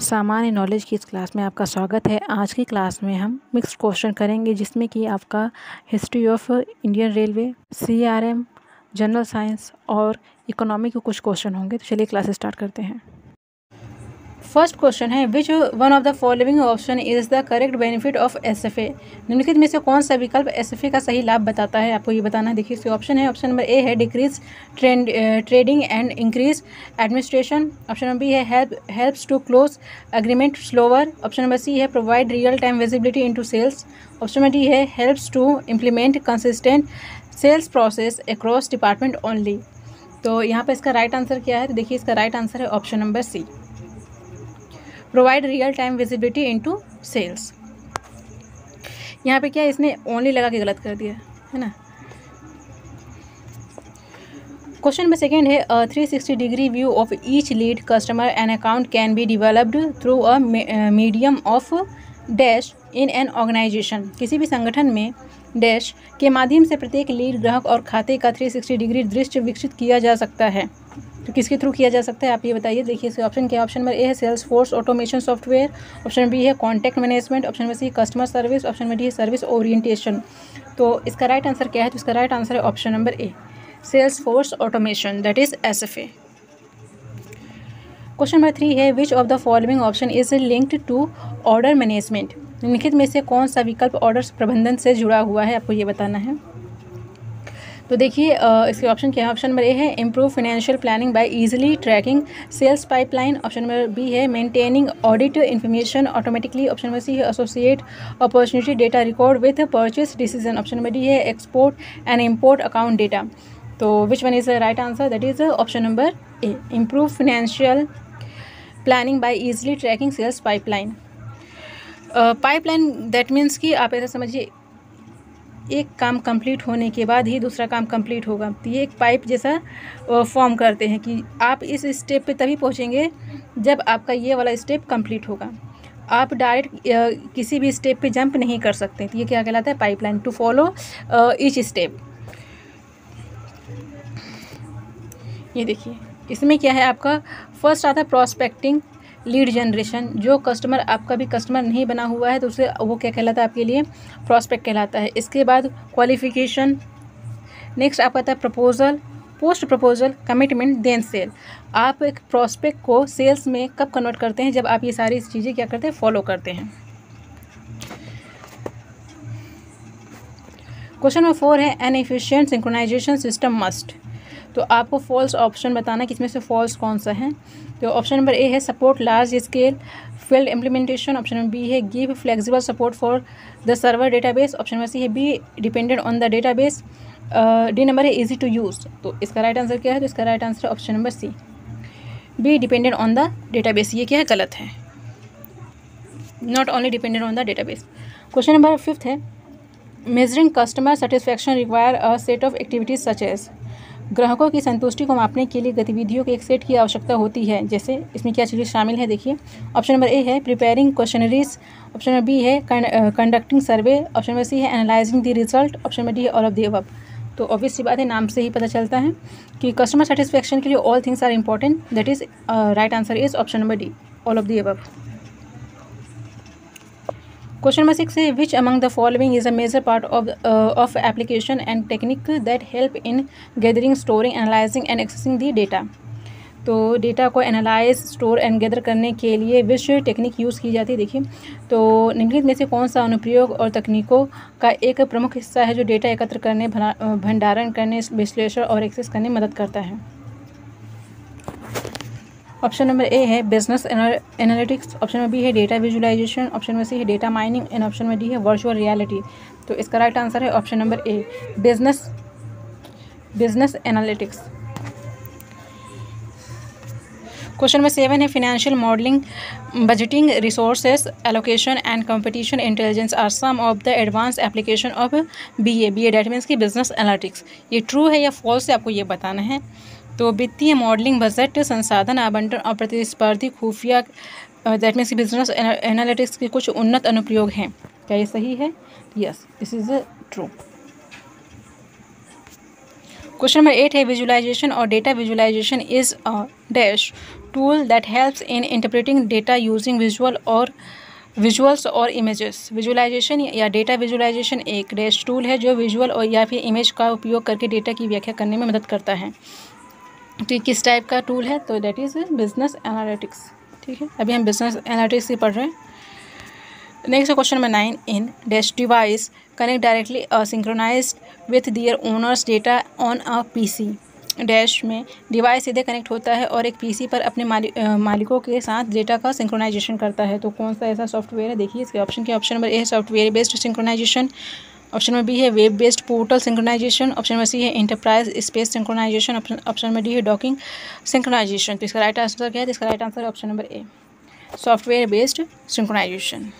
सामान्य नॉलेज की इस क्लास में आपका स्वागत है। आज की क्लास में हम मिक्स क्वेश्चन करेंगे, जिसमें कि आपका history of Indian railway CRM general science और इकोनॉमी के कुछ क्वेश्चन होंगे। तो चलिए क्लास स्टार्ट करते हैं। फ़र्स्ट क्वेश्चन है which one of the following option is the correct benefit of S F A निम्नलिखित में से कौन सा विकल्प एस एफ़ ए का सही लाभ बताता है? आपको ये बताना है। देखिए, इसके ऑप्शन है। ऑप्शन नंबर ए है decrease trend trading and increase administration option number B है help helps to close agreement slower option number C है provide real time visibility into sales option number D है helps to implement consistent sales process across department only तो यहाँ पर इसका right answer क्या है? तो देखिए, इसका राइट आंसर है option number C provide real time visibility into sales यहाँ पे क्या है इसने ओनली लगा के गलत कर दिया, है ना? क्वेश्चन नंबर सेकेंड है three sixty degree view of each lead customer and account can be developed through a medium of dash in an organization किसी भी संगठन में डैश के माध्यम से प्रत्येक लीड ग्राहक और खाते का 360 डिग्री दृश्य विकसित किया जा सकता है। तो किसके थ्रू किया जा सकता है, आप ये बताइए। देखिए इसके ऑप्शन क्या ऑप्शन नंबर ए है sales force automation software option B है contact management option number C customer service option number D है सर्विस ओरिएंटेशन तो इसका राइट आंसर क्या है? तो इसका राइट आंसर है option number A sales force automation that is S F A question number three है which of the following option is linked to order management निम्नलिखित में से कौन सा विकल्प ऑर्डर प्रबंधन से जुड़ा हुआ है? आपको ये बताना है। तो देखिए इसके ऑप्शन क्या है? ऑप्शन नंबर ए है improve financial planning by easily tracking sales pipeline option number B है maintaining audit information automatically option number C है associate opportunity data record with purchase decision option number D है export and import account data तो which one is the right answer that is option number A improve financial planning by easily tracking sales pipeline pipeline that means कि आप ऐसा समझिए एक काम complete होने के बाद ही दूसरा काम कंप्लीट होगा। तो ये एक पाइप जैसा फॉर्म करते हैं कि आप इस स्टेप पे तभी पहुँचेंगे जब आपका ये वाला स्टेप कंप्लीट होगा। आप डायरेक्ट किसी भी स्टेप पे जंप नहीं कर सकते। तो ये क्या कहलाता है? Pipeline to follow each step ये देखिए, इसमें क्या है आपका? फ़र्स्ट आता है प्रॉस्पेक्टिंग लीड जनरेशन, जो कस्टमर आपका भी कस्टमर नहीं बना हुआ है तो उसे वो क्या कहलाता है आपके लिए? प्रॉस्पेक्ट कहलाता है। इसके बाद क्वालिफिकेशन नेक्स्ट आपका आता है proposal post proposal commitment then sale आप एक प्रॉस्पेक्ट को सेल्स में कब कन्वर्ट करते हैं? जब आप ये सारी चीज़ें क्या करते हैं? फॉलो करते हैं। क्वेश्चन नंबर फोर है an efficient synchronization system must तो आपको फॉल्स ऑप्शन बताना कि इसमें से फॉल्स कौन सा है? तो ऑप्शन नंबर ए है support large scale field implementation option number B है give flexible support for the server database option number C है be dependent on the database D number है इजी टू यूज़ तो इसका right answer क्या है? तो इसका राइट आंसर है option number C be dependent on the database ये क्या है? गलत है. Not only dependent on the database question number fifth है measuring customer satisfaction require a set of activities such as ग्राहकों की संतुष्टि को मापने के लिए गतिविधियों के एक सेट की आवश्यकता होती है, जैसे इसमें क्या चीज़ें शामिल है देखिए। ऑप्शन नंबर ए है preparing questionnaires, option number B है conducting survey, option number C है analyzing the result option number D है ऑल ऑफ़ दी अब तो ऑब्वियस सी बात है नाम से ही पता चलता है कि कस्टमर सेटिस्फेक्शन के लिए all things are important that is right answer is option number D all of the अब क्वेश्चन नंबर सिक्स है which among the following is a major part of of application and technique that help in gathering storing analyzing and accessing the data तो data को analyse store and gather करने के लिए विश्व technique use की जाती है? देखिए तो निम्नलिखित में से कौन सा अनुप्रयोग और तकनीकों का एक प्रमुख हिस्सा है जो डेटा एकत्र करने भंडारण करने, विश्लेषण और एक्सेस करने में मदद करता है? ऑप्शन नंबर ए है business analytics option number B है data visualization option number C है data mining and option number D है वर्चुअल रियलिटी तो इसका राइट आंसर है option number A business business analytics question number seven है financial modeling budgeting resources allocation and competition intelligence are some of the advance application of B A B A that means की business analytics ये true है या false है, आपको ये बताना है? तो वित्तीय मॉडलिंग बजट संसाधन आवंटन और प्रतिस्पर्धी खुफिया दैट मीन्स बिज़नेस एनालिटिक्स के कुछ उन्नत अनुप्रयोग हैं। क्या ये सही है? Yes this is true question number eight है विजुलाइजेशन और data visualisation is a dash tool that helps in interpreting data using visual और विजुअल्स और इमेजेस विजुअलाइजेशन या डेटा विजुलाइजेशन एक डैश टूल है, जो विजुअल और या फिर इमेज का उपयोग करके डेटा की व्याख्या करने में मदद करता है। तो किस टाइप का टूल है तो दैट इज़ बिज़नेस एनालिटिक्स ठीक है? अभी हम बिज़नेस एनालिटिक्स ही पढ़ रहे हैं। Next question number nine in dash device connect directly synchronize with their owners data on a PC dash में डिवाइस सीधे कनेक्ट होता है और एक पीसी पर अपने मालिक मालिकों के साथ डेटा का सिंक्रोनाइजेशन करता है। तो कौन सा ऐसा सॉफ्टवेयर है? देखिए इसके ऑप्शन के option number A software based synchronization option number B है web based portal synchronization, option number C है enterprise space synchronization, option number D है डॉकिंग सिंक्रोनाइजेशन। तो इसका राइट आंसर क्या है? इसका right answer option number A software based synchronization.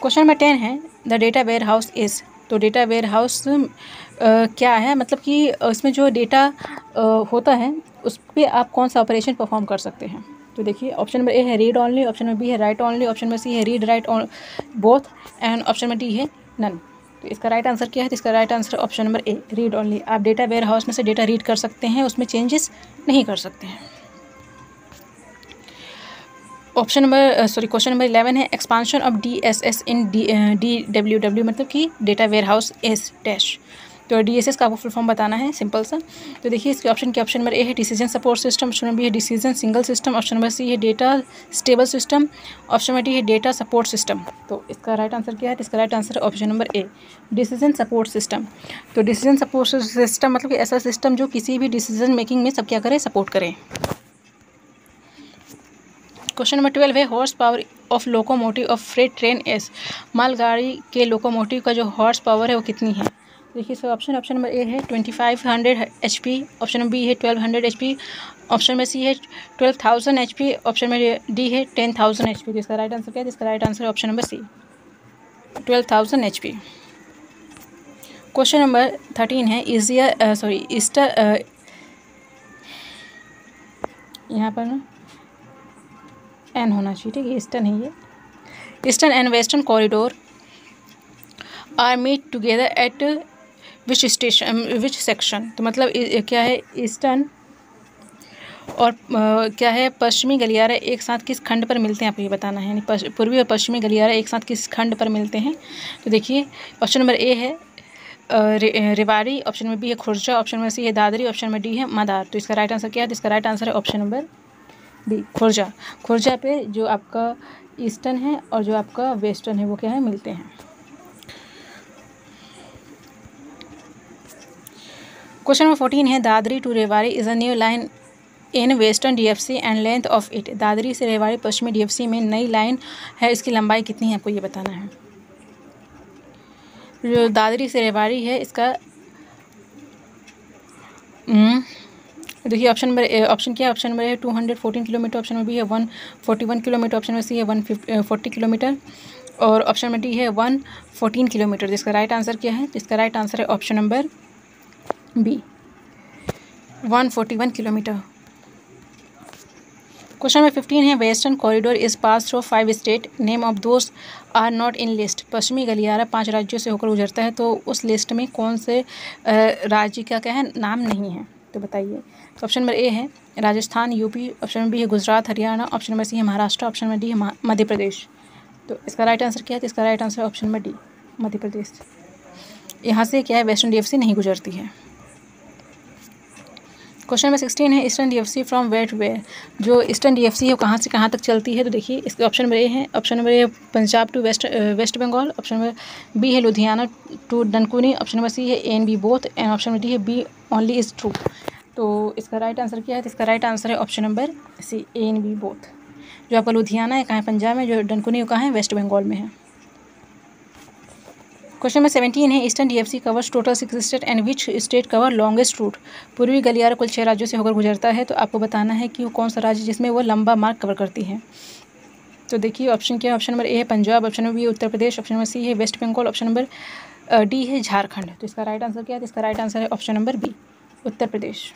Question number ten है the data warehouse is तो data warehouse क्या है? मतलब कि उसमें जो डेटा होता है, उस पर आप कौन सा ऑपरेशन परफॉर्म कर सकते हैं? तो देखिए ऑप्शन नंबर ए है read only option number B है write only option number C है read write on both and option number D है नन तो इसका राइट आंसर क्या है? तो इसका right answer option number A read only आप डेटा वेयर हाउस में से डेटा रीड कर सकते हैं, उसमें चेंजेस नहीं कर सकते हैं। Option number sorry question number eleven है expansion of D S S in D D W W मतलब कि data warehouse S dash तो डी एस एस का आपको फुल फॉर्म बताना है सिंपल सा। तो देखिए, इसके ऑप्शन के ऑप्शन नंबर ए है decision support system option number B है decision single system option number C है data stable system option number D है डेटा सपोर्ट सिस्टम तो इसका राइट आंसर क्या है? इसका राइट आंसर है option number A decision support system तो डिसीज़न सपोर्ट सिस्टम मतलब कि ऐसा सिस्टम जो किसी भी डिसीज़न मेकिंग में सब क्या करें? सपोर्ट करें। क्वेश्चन नंबर ट्वेल्व है horse power of locomotive of freight train S मालगाड़ी के लोकोमोटिव का जो हॉर्स पावर है वो कितनी है? देखिए sir option option number A है twenty five hundred H P option number B है twelve hundred H P option में सी है twelve thousand H P option में डी है टेन थाउज़ेंड एच पी जिसका राइट आंसर क्या है? जिसका right answer option number C twelve thousand H P question number thirteen है इजियर सॉरी ईस्टर यहाँ पर ना एन होना चाहिए, ठीक है? ईस्टर्न है ये। Eastern and western corridor are meet together at which station which section तो मतलब क्या है? ईस्टर्न और क्या है? पश्चिमी गलियारे एक साथ किस खंड पर मिलते हैं? आपको ये बताना है। यानी पूर्वी और पश्चिमी गलियारे एक साथ किस खंड पर मिलते हैं? तो देखिए ऑप्शन नंबर ए है रे, रेवाड़ी ऑप्शन नंबर बी है खुर्जा ऑप्शन नंबर सी है दादरी ऑप्शन नंबर डी है मदार। तो इसका राइट आंसर क्या है? तो इसका राइट आंसर है option number B Khurja. Khurja पे जो आपका ईस्टर्न है और जो आपका वेस्टर्न है वो क्या है? मिलते हैं। क्वेश्चन नंबर फोर्टीन है Dadri to Rewari is a new line in western DFC and length of it Dadri से रेवाड़ी पश्चिमी डीएफसी में नई लाइन है इसकी लंबाई कितनी है आपको ये बताना है। जो दादरी से रेवाड़ी है इसका हम्म, देखिए ऑप्शन नंबर ऑप्शन क्या है ऑप्शन नंबर है two hundred fourteen kilometre option number B है one forty one kilometre option number C है वन फोर्टी किलोमीटर और ऑप्शन नंबर डी है वन फोर्टीन किलोमीटर जिसका राइट आंसर क्या है जिसका राइट आंसर है option number B one forty one kilometre question number fifteen है western corridor is pass through five state name of दोस्त are not in list पश्चिमी गलियारा पाँच राज्यों से होकर गुजरता है तो उस लिस्ट में कौन से राज्य का क्या है? नाम नहीं है तो बताइए। तो ऑप्शन नंबर ए है, Rajasthan UP option number B है Gujarat, Haryana option number C है महाराष्ट्र ऑप्शन नंबर डी है मध्य प्रदेश। तो इसका राइट आंसर क्या है? तो इसका right answer option number D Madhya Pradesh. यहाँ से क्या है? वेस्टर्न डी नहीं गुजरती है। क्वेश्चन नंबर सिक्सटीन है, eastern DFC from where to where जो ईस्टर्न डीएफसी है, वो कहाँ से कहाँ तक चलती है तो देखिए, इसके ऑप्शन नंबर ए है option number A Punjab to west west Bengal option number B है Ludhiana to Dankuni option number C है A and B both and option number D है बी ओनली इज़ ट्रू तो इसका right answer क्या है? तो इसका right answer है option number C A and B both जो आपका लुधियाना है, कहाँ है? पंजाब में, जो डनकुनी कहाँ है? वेस्ट बंगाल में है। क्वेश्चन नंबर सेवेंटीन है eastern DFC covers total six state and which state cover longest route पूर्वी गलियारा कुल छः राज्यों से होकर गुजरता है तो आपको बताना है कि वो कौन सा राज्य जिसमें वो लंबा मार्ग कवर करती है? तो देखिए ऑप्शन क्या है? ऑप्शन नंबर ए है Punjab option number B Uttar Pradesh option number C है west Bengal option number D है झारखंड। तो इसका राइट आंसर क्या है? इसका राइट आंसर है option number B Uttar Pradesh.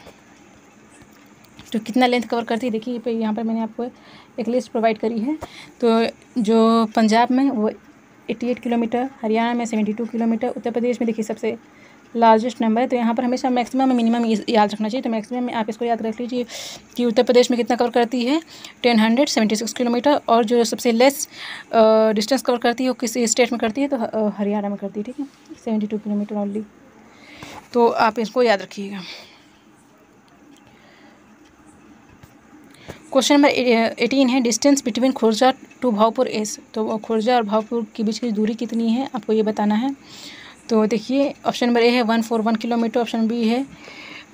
तो कितना लेंथ कवर करती है? देखिए यहाँ पर मैंने आपको एक लिस्ट प्रोवाइड करी है। तो जो पंजाब में वो एट्टी एट किलोमीटर, हरियाणा में seventy two kilometre, Uttar Pradesh में देखिए सबसे लार्जेस्ट नंबर है। तो यहाँ पर हमेशा मैक्सिमम मिनिमम याद रखना चाहिए। तो मैक्सिमम आप इसको याद रख लीजिए कि उत्तर प्रदेश में कितना कवर करती है? Ten hundred seventy six kilometre और जो सबसे लेस डिस्टेंस कवर करती है वो किसी स्टेट में करती है? तो हरियाणा में करती है, ठीक है? सेवेंटी टू किलोमीटर ऑनली तो आप इसको याद रखिएगा। क्वेश्चन नंबर एटीन है distance between Khurja to Bhaupur is तो खुर्जा और भावपुर के बीच की दूरी कितनी है, आपको ये बताना है। तो देखिए ऑप्शन नंबर ए है one four one kilometre option B है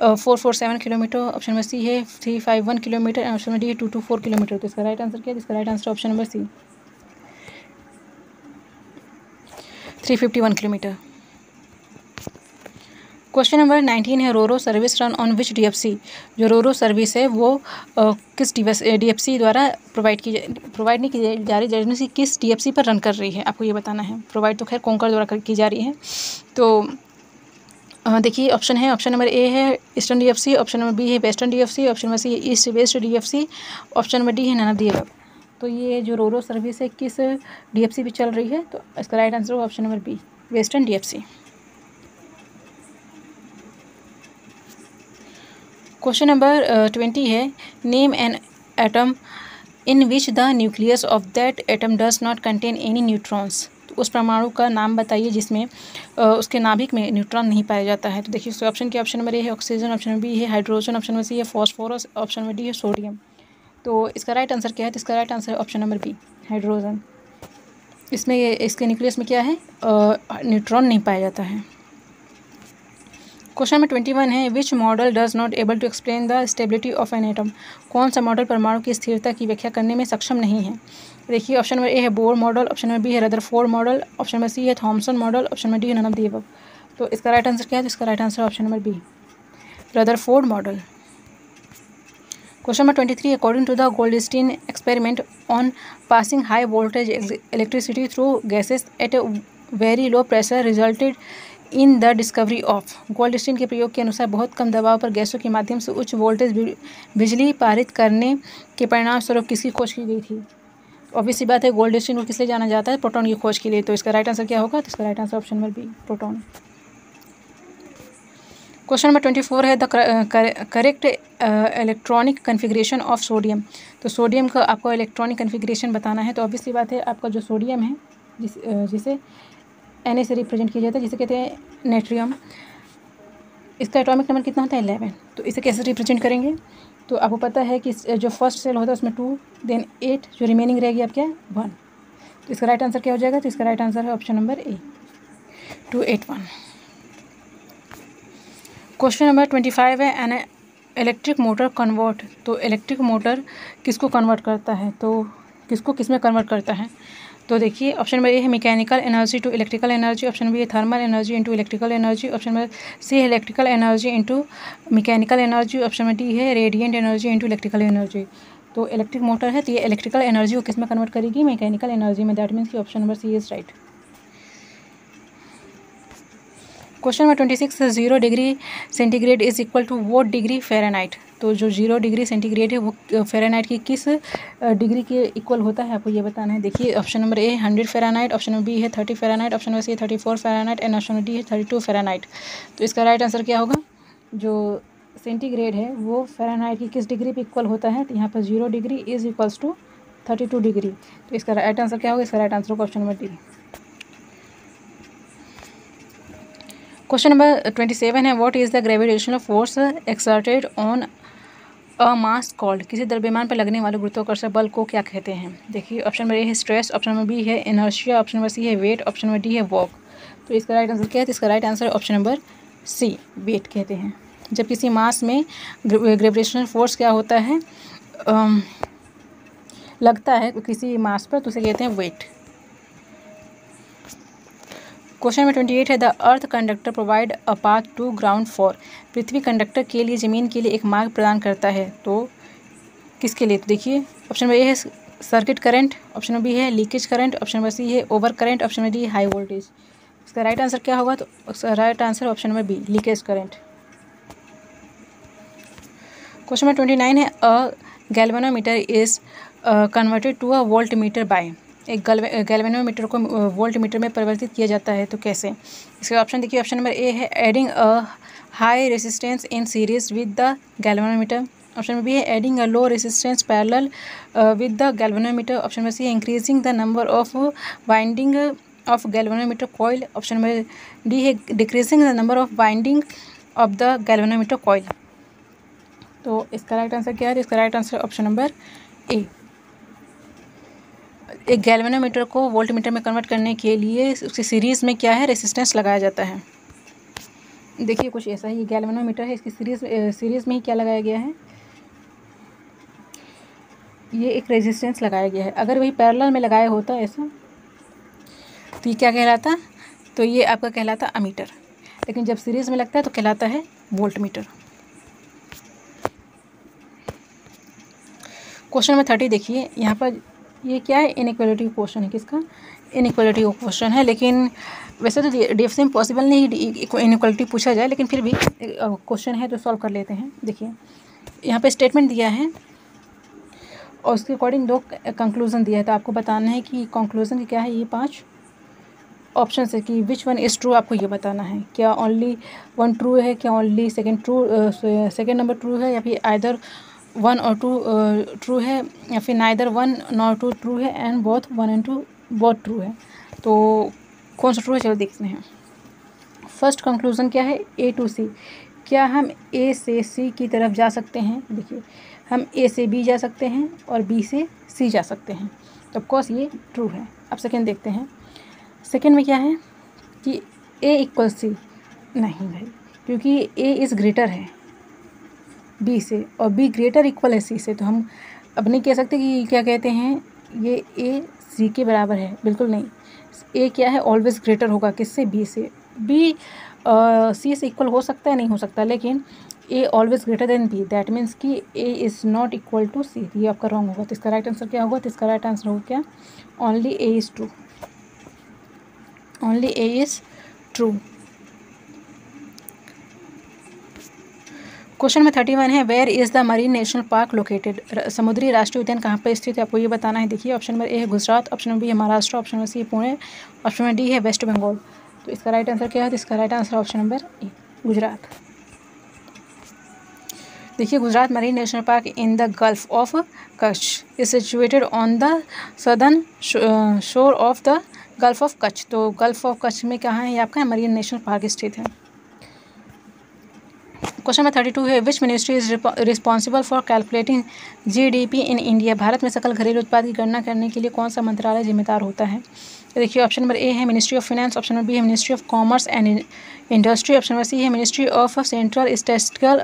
four four seven kilometre option number C है three five one kilometre option number D है टू टू फोर किलोमीटर। तो इसका राइट आंसर क्या है? इसका right answer option number C three fifty one kilometre. Question number nineteen है RoRo service run on which DFC जो रोरो service है वो आ, किस डीएफसी द्वारा प्रोवाइड की प्रोवाइड नहीं की जा रही एजेंसी किस डीएफसी पर रन कर रही है? आपको ये बताना है। प्रोवाइड तो खैर कोंकर द्वारा की जा रही है। तो देखिए ऑप्शन है ऑप्शन नंबर ए है eastern DFC option number B है western DFC option number C है east west DFC option number D है नन दी तो ये जो रोरो सर्विस है किस डीएफसी पे चल रही है? तो इसका राइट आंसर होगा option number B western DFC question number twenty है. Name an atom in which the nucleus of that atom does not contain any neutrons तो उस परमाणु का नाम बताइए जिसमें uh, उसके नाभिक में न्यूट्रॉन नहीं पाया जाता है। तो देखिए उसके ऑप्शन के ऑप्शन नंबर ए है ऑक्सीजन ऑप्शन नंबर बी है हाइड्रोजन ऑप्शन नंबर सी है फॉस्फोरस ऑप्शन नंबर डी है सोडियम तो इसका राइट आंसर क्या है? तो इसका राइट आंसर है ऑप्शन नंबर बी हाइड्रोजन इसमें इसके न्यूक्लियस में क्या है? न्यूट्रॉन uh, नहीं पाया जाता है। क्वेश्चन नंबर ट्वेंटी वन है which model does not able to explain the stability of an atom कौन सा मॉडल परमाणु की स्थिरता की व्याख्या करने में सक्षम नहीं है? देखिए ऑप्शन नंबर ए है Bohr model option number B है Rutherford model option number C है Thomson model option number D है नन ऑफ़ दी अब तो इसका राइट आंसर क्या है? तो इसका right answer option number B Rutherford model question number twenty three according to the Goldstein experiment on passing high voltage electricity through gases at very low pressure resulted in the discovery of. Gold Goldstein के प्रयोग के अनुसार बहुत कम दबाव पर गैसों के माध्यम से उच्च वोल्टेज बिजली पारित करने के परिणाम स्वरूप किसकी खोज की गई थी? ऑब्वियसली बात है, गोल्ड गोल्डस्टीन को किस लिए जाना जाता है? प्रोटॉन की खोज के लिए। तो इसका राइट आंसर क्या होगा? तो इसका right answer option number B proton. Question number twenty four है the correct electronic configuration of sodium तो सोडियम का आपको इलेक्ट्रॉनिक कन्फिग्रेशन बताना है तो ऑब्वियसली बात है, आपका जो सोडियम है, जिस जिसे एन से रिप्रेजेंट किया जाता है, जिसे कहते हैं नेट्रियम इसका एटॉमिक नंबर कितना होता है? एलेवन तो इसे कैसे रिप्रेजेंट करेंगे? तो आपको पता है कि जो फ़र्स्ट सेल होता है, उसमें टू देन एट जो रिमेनिंग रहेगी आपके वन तो इसका राइट आंसर क्या हो जाएगा? तो इसका राइट आंसर है option number A two eight one question number twenty five है एन इलेक्ट्रिक मोटर कन्वर्ट तो इलेक्ट्रिक मोटर किसको कन्वर्ट करता है? तो किसको, किसमें कन्वर्ट करता है? तो देखिए ऑप्शन नंबर ए है mechanical energy to electrical energy option number A thermal energy into electrical energy option number C है electrical energy into mechanical energy option number D है radiant energy into electrical energy तो electric motor है तो ये electrical energy को किसमें convert करेगी? Mechanical energy में. दैट मीन्स की option number C is right question number twenty six zero degree centigrade is equal to वो डिग्री फेरानाइट तो जो ज़ीरो डिग्री सेंटीग्रेड है, वो फेरानाइट की किस डिग्री के इक्वल होता है? आपको ये बताना है। देखिए, option number A hundred Fahrenheit option number B है thirty Fahrenheit option number C thirty four Fahrenheit and option D है थर्टी टू फेरानाइट तो इसका राइट आंसर क्या होगा? जो सेंटीग्रेड है, वो फेरानाइट की किस डिग्री पे इक्वल होता है? तो यहाँ पर zero degree is equals to thirty two degree. तो इसका राइट आंसर क्या होगा? इसका राइट आंसर होगा option number D. Question number twenty seven है what is the gravitational force exerted on a mass called किसी द्रव्यमान पर लगने वाले गुरुत्वाकर्षण बल को क्या कहते हैं? देखिए ऑप्शन नंबर ए है स्ट्रेस ऑप्शन नंबर बी है इनर्शिया ऑप्शन नंबर सी है वेट ऑप्शन नंबर डी है वॉक तो इसका राइट आंसर क्या है? तो इसका right answer option number C weight कहते हैं. जब किसी मास में ग्रेविटेशनल फोर्स क्या होता है? लगता है किसी मास पर तो उसे कहते हैं weight question number twenty eight है the earth conductor provide a path to ground for Prithvi conductor के लिए, ज़मीन के लिए एक मार्ग प्रदान करता है तो किसके लिए? तो देखिए ऑप्शन नंबर ए है circuit current option number B है leakage current option number C है over current option number D high voltage इसका राइट आंसर क्या होगा? तो right answer option number B leakage current question number twenty nine है a galvanometer is converted to a volt meter by एक galvanometer को volt meter में परिवर्तित किया जाता है तो कैसे? इसका ऑप्शन देखिए ऑप्शन नंबर ए है adding a high resistance in series with the galvanometer option number B है adding a low resistance parallel with the galvanometer option number C है increasing the number of winding of galvanometer coil option number D है decreasing the number of winding of the galvanometer coil तो इसका right answer क्या है? इसका right answer option number A एक galvanometer को volt meter में कन्वर्ट करने के लिए उसकी सीरीज़ में क्या है? रेसिस्टेंस लगाया जाता है। देखिए, कुछ ऐसा ही गैल्वेनोमीटर है। इसकी सीरीज़ सीरीज़ में ही क्या लगाया गया है? ये एक रेजिस्टेंस लगाया गया है। अगर वही पैरेलल में लगाया होता ऐसा तो ये क्या कहलाता? तो ये आपका कहलाता अमीटर लेकिन जब सीरीज़ में लगता है तो कहलाता है volt meter question number thirty देखिए। यहाँ पर ये क्या है? इनक्वलिटी क्वेश्चन है किसका? इनक्वालिटी का क्वेश्चन है, लेकिन वैसे तो डी एफ़ पॉसिबल नहीं इनक्वलिटी पूछा जाए, लेकिन फिर भी क्वेश्चन है तो सॉल्व कर लेते हैं। देखिए, यहाँ पे स्टेटमेंट दिया है, और उसके अकॉर्डिंग दो कंक्लूज़न दिया है तो आपको बताना है कि कंक्लूज़न क्या है ये पाँच? ऑप्शन है कि विच वन इज़ ट्रू आपको ये बताना है। क्या ओनली वन ट्रू है, क्या only second true second number true है, या फिर आइदर वन और टू ट्रू है, या फिर neither one nor two true है and both one and two both true है। तो कौन सा ट्रू है? चलो देखते हैं। फ़र्स्ट कंक्लूज़न क्या है? ए टू सी क्या हम ए से सी की तरफ़ जा सकते हैं? देखिए, हम ए से बी जा सकते हैं और बी से सी जा सकते हैं। तो ऑफकोर्स ये ट्रू है। अब सेकेंड देखते हैं। सेकेंड में क्या है? कि ए इक्वल सी नहीं भाई, क्योंकि ए इज़ ग्रेटर है। बी से और बी ग्रेटर इक्वल है सी से तो हम अब नहीं कह सकते कि क्या कहते हैं, ये ए सी के बराबर है। बिल्कुल नहीं। ए क्या है? ऑलवेज ग्रेटर होगा। किससे? बी से। बी सी से इक्वल हो सकता है, नहीं हो सकता, लेकिन A always greater than B that means कि A is not equal to C ये आपका रॉन्ग होगा। तो इसका राइट आंसर क्या होगा? तो इसका राइट आंसर होगा क्या? Only A is true only A is true question में थर्टी वन है where is the marine national park located समुद्री राष्ट्रीय उद्यान कहाँ पर स्थित है? आपको ये बताना है। देखिए ऑप्शन नंबर ए है गुजरात ऑप्शन नंबर बी है Maharashtra option number C Pune option number D है वेस्ट बंगाल तो इसका राइट आंसर क्या है? तो इसका right answer option number A Gujarat. देखिए, Gujarat marine national park in the gulf of Kutch is situated on the southern shore of the gulf of Kutch तो gulf of Kutch में कहाँ है? आपका मरीन नेशनल पार्क स्थित है। Question number thirty two है which ministry is responsible for calculating GDP in India Bharat में सकल घरेलू उत्पाद की गणना करने के लिए कौन सा मंत्रालय जिम्मेदार होता है? तो देखिए ऑप्शन नंबर ए है ministry of finance option number B है ministry of commerce and industry option number C है ministry of central statistical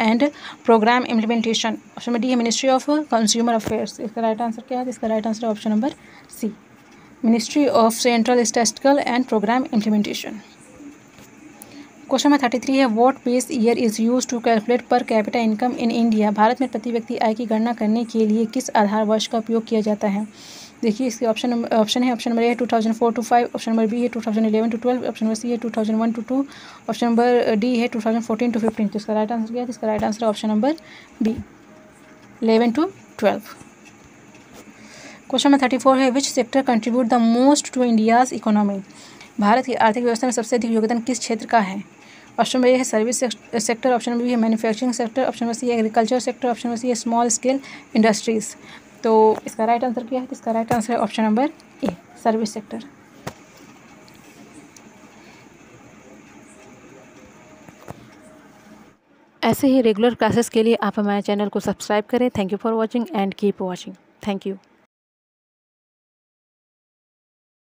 and program implementation option number D है मिनिस्ट्री ऑफ़ कंज्यूमर अफेयर्स इसका right answer क्या है? इसका right answer है option number C ministry of central statistical and program implementation question number thirty three है what base year is use to calculate per capita income in India Bharat में प्रति व्यक्ति आय की गणना करने के लिए किस आधार वर्ष का उपयोग किया जाता है? देखिए, इसके ऑप्शन ऑप्शन है ऑप्शन नंबर ए है two thousand four to five option number B है two thousand eleven to twelve option number C है two thousand one to two option number D है two thousand fourteen to fifteen तो इसका right answer क्या है इसका right answer option number B eleven to twelve question number thirty four है which sector contribute the most to India's economy Bharat की आर्थिक व्यवस्था में सबसे अधिक योगदान किस क्षेत्र का है? ऑप्शन नंबर ए है service sector, option number B है manufacturing sector option number C agriculture sector option number C है स्मॉल स्केल इंडस्ट्रीज़ तो इसका राइट आंसर क्या है? इसका राइट आंसर है option number A service sector ऐसे ही रेगुलर क्लासेस के लिए आप हमारे चैनल को सब्सक्राइब करें. Thank you for watching and keep watching thank you